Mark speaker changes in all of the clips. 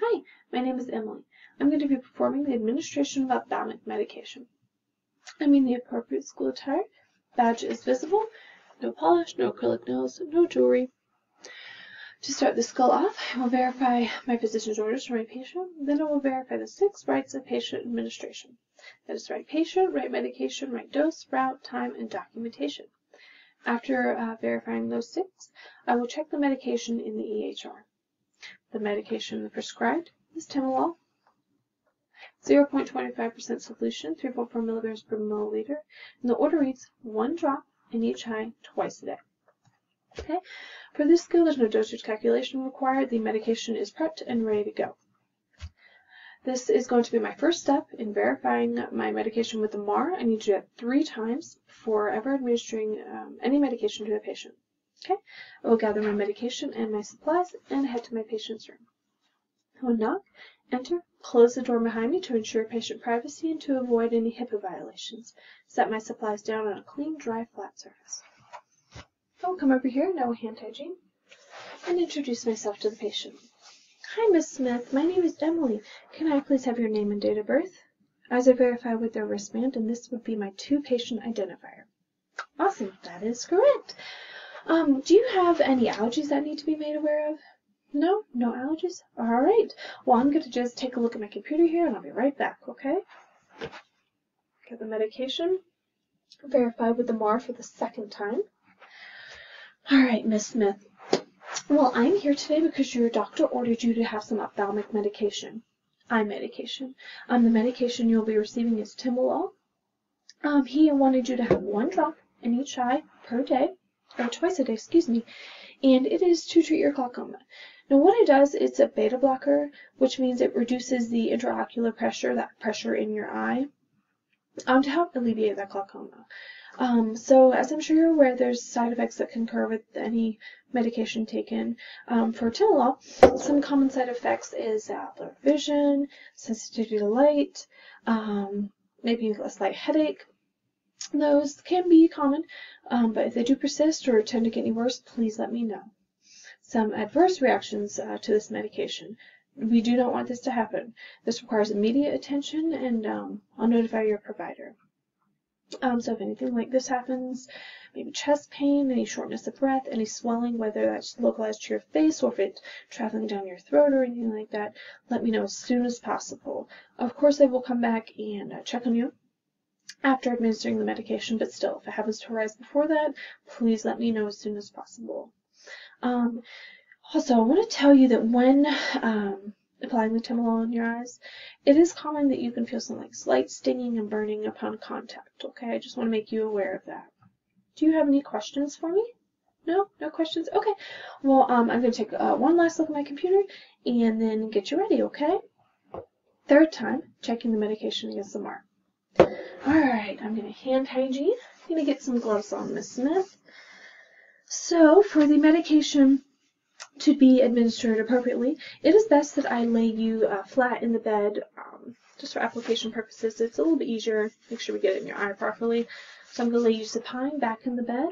Speaker 1: Hi, my name is Emily. I'm going to be performing the administration of ophthalmic medication. I'm in the appropriate school attire. Badge is visible. No polish, no acrylic nails, no jewelry. To start the skull off, I will verify my physician's orders for my patient. Then I will verify the six rights of patient administration. That is right patient, right medication, right dose, route, time, and documentation. After uh, verifying those six, I will check the medication in the EHR. The medication prescribed is Timolol, 0.25% solution, 3.4 milligrams per milliliter, and the order reads one drop in each eye twice a day. Okay, for this skill, there's no dosage calculation required. The medication is prepped and ready to go. This is going to be my first step in verifying my medication with the MAR. I need to do it three times before ever administering um, any medication to a patient. Okay, I will gather my medication and my supplies and head to my patient's room. I will knock, enter, close the door behind me to ensure patient privacy and to avoid any HIPAA violations. Set my supplies down on a clean, dry, flat surface. I will come over here, now hand hygiene, and introduce myself to the patient. Hi, Miss Smith. My name is Emily. Can I please have your name and date of birth? I verify with their wristband, and this would be my two patient identifier. Awesome, that is correct. Um, do you have any allergies that need to be made aware of? No, no allergies? All right. Well, I'm going to just take a look at my computer here and I'll be right back, okay? Get the medication. Verify with the MAR for the second time. All right, Miss Smith. Well, I'm here today because your doctor ordered you to have some ophthalmic medication. Eye medication. Um, the medication you'll be receiving is Timolol. Um, he wanted you to have one drop in each eye per day or twice a day, excuse me, and it is to treat your glaucoma. Now what it does, it's a beta blocker, which means it reduces the intraocular pressure, that pressure in your eye, um, to help alleviate that glaucoma. Um, so as I'm sure you're aware, there's side effects that concur with any medication taken. Um, for Timolol, some common side effects is uh, blurred vision, sensitivity to light, um, maybe a slight headache, those can be common, um, but if they do persist or tend to get any worse, please let me know. Some adverse reactions uh, to this medication. We do not want this to happen. This requires immediate attention and um, I'll notify your provider. Um, so if anything like this happens, maybe chest pain, any shortness of breath, any swelling, whether that's localized to your face or if it's traveling down your throat or anything like that, let me know as soon as possible. Of course, I will come back and uh, check on you after administering the medication, but still, if it happens to arise before that, please let me know as soon as possible. Um, also, I want to tell you that when um, applying the timolol in your eyes, it is common that you can feel some like slight stinging and burning upon contact, okay? I just want to make you aware of that. Do you have any questions for me? No? No questions? Okay. Well, um, I'm going to take uh, one last look at my computer and then get you ready, okay? Third time, checking the medication against the MAR. Alright, I'm going to hand hygiene. I'm going to get some gloves on, Miss Smith. So, for the medication to be administered appropriately, it is best that I lay you uh, flat in the bed, um, just for application purposes. It's a little bit easier. Make sure we get it in your eye properly. So I'm going to lay you supine back in the bed.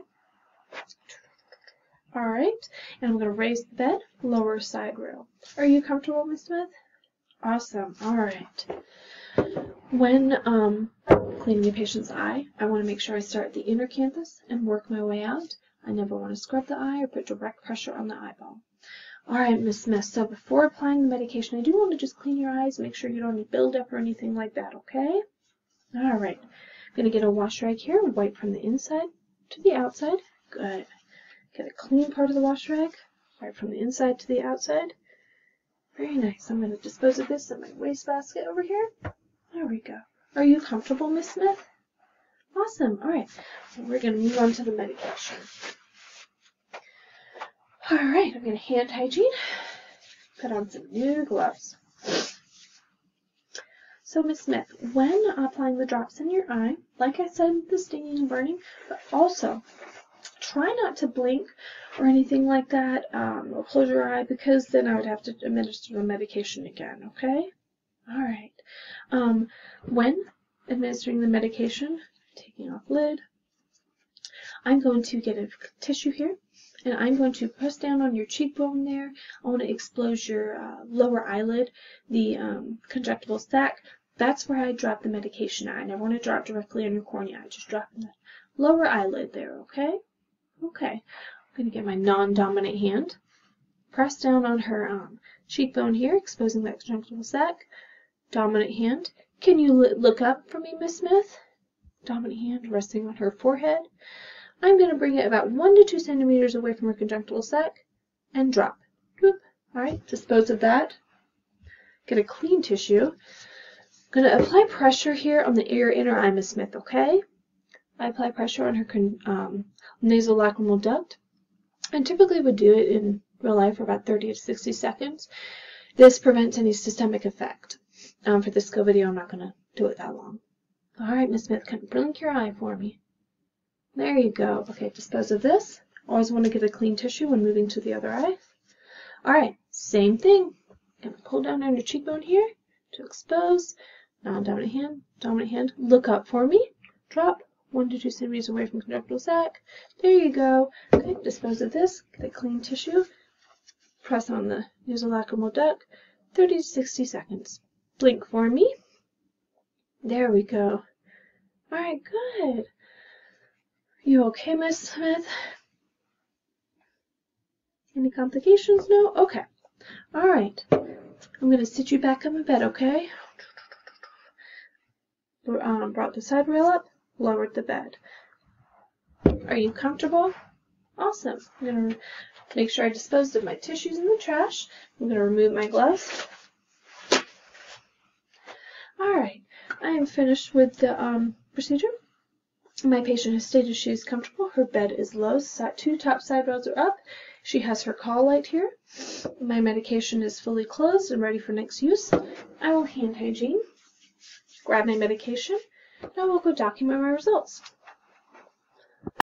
Speaker 1: Alright, and I'm going to raise the bed, lower side rail. Are you comfortable, Miss Smith? Awesome. Alright. When um, cleaning a patient's eye, I want to make sure I start at the inner canthus and work my way out. I never want to scrub the eye or put direct pressure on the eyeball. Alright, Miss Smith, so before applying the medication, I do want to just clean your eyes, make sure you don't any buildup or anything like that, okay? Alright, I'm going to get a wash rag here and wipe from the inside to the outside. Good. Get a clean part of the wash rag, wipe from the inside to the outside. Very nice. I'm going to dispose of this in my wastebasket over here. There we go. Are you comfortable, Miss Smith? Awesome. All right. So we're going to move on to the medication. All right. I'm going to hand hygiene. Put on some new gloves. So, Miss Smith, when applying the drops in your eye, like I said, the stinging and burning, but also try not to blink or anything like that, um, or close your eye because then I would have to administer the medication again, okay? Alright. Um, when administering the medication, taking off lid, I'm going to get a tissue here and I'm going to press down on your cheekbone there. I want to expose your uh, lower eyelid, the um, conjunctival sac. That's where I drop the medication. I never want to drop directly on your cornea. I just drop in the lower eyelid there, okay? Okay. I'm going to get my non-dominant hand. Press down on her um, cheekbone here, exposing that conjunctival sac. Dominant hand. Can you look up for me, Miss Smith? Dominant hand resting on her forehead. I'm going to bring it about 1 to 2 centimeters away from her conjunctival sac and drop. All right, dispose of that. Get a clean tissue. I'm going to apply pressure here on the ear inner eye, Miss Smith, okay? I apply pressure on her um, nasolacrimal duct. And typically would do it in real life for about 30 to 60 seconds. This prevents any systemic effect. Um, for this skill video, I'm not going to do it that long. All right, Miss Smith, can blink your eye for me? There you go. Okay, dispose of this. Always want to get a clean tissue when moving to the other eye. All right, same thing. Gonna pull down on your cheekbone here to expose. Non-dominant hand, dominant hand. Look up for me. Drop one to two centimeters away from conjunctival sac. There you go. Okay, dispose of this. Get a clean tissue. Press on the nasolacrimal duct. 30 to 60 seconds. Blink for me. There we go. All right, good. You okay, Miss Smith? Any complications? No? Okay. All right. I'm going to sit you back on the bed, okay? Um, brought the side rail up, lowered the bed. Are you comfortable? Awesome. I'm going to make sure I disposed of my tissues in the trash. I'm going to remove my gloves. All right. I am finished with the um, procedure. My patient has stated she is comfortable. Her bed is low. Two top side rails are up. She has her call light here. My medication is fully closed and ready for next use. I will hand hygiene, grab my medication. Now we'll go document my results.